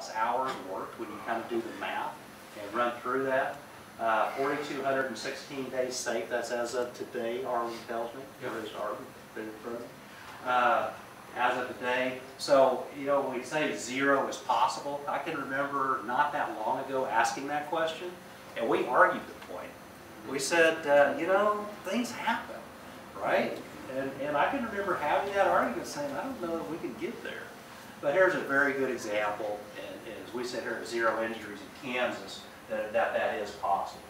plus hours worked when you kind of do the math and run through that. Uh, 4,216 days safe, that's as of today, Arlen tells me. Yep. Where is Arlen? In front. Uh, As of today, so, you know, when we say zero is possible, I can remember not that long ago asking that question, and we argued the point. We said, uh, you know, things happen, right? And, and I can remember having that argument, saying, I don't know if we can get there. But here's a very good example, and and as we said here, zero injuries in Kansas, that, that that is possible.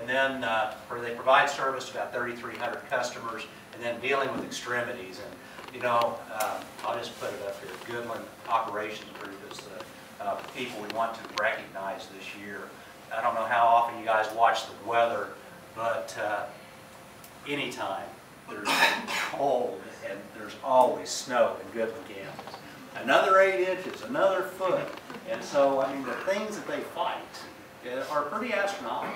And then, uh, where they provide service to about 3,300 customers, and then dealing with extremities. And, you know, um, I'll just put it up here, Goodland Operations Group is the uh, people we want to recognize this year. I don't know how often you guys watch the weather, but uh, anytime there's cold and there's always snow in Goodland, Kansas. Another eight inches, another foot. And so, I mean, the things that they fight uh, are pretty astronomical.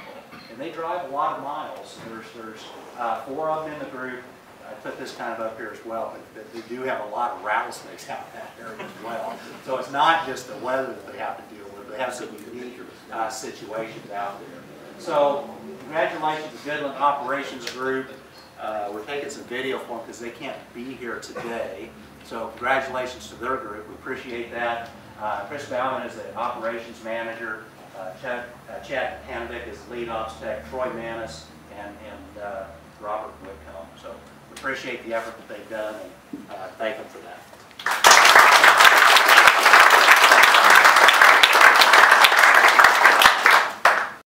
And they drive a lot of miles. There's, there's uh, four of them in the group. I put this kind of up here as well, but- but they do have a lot of rattlesnakes out in that area as well. So it's not just the weather that they have to deal with, they have some unique uh, situations out there. So congratulations to Goodland Operations Group. Uh, We're taking some video for them because they can't be here today. So congratulations to their group, we appreciate that. Uh, Chris Bauman is the operations manager, Uh, Chad uh, Chad Hanovic is the lead ops tech, Troy Manis, and and uh, Robert Whitcomb. So we appreciate the effort that they've done and uh, thank them for that.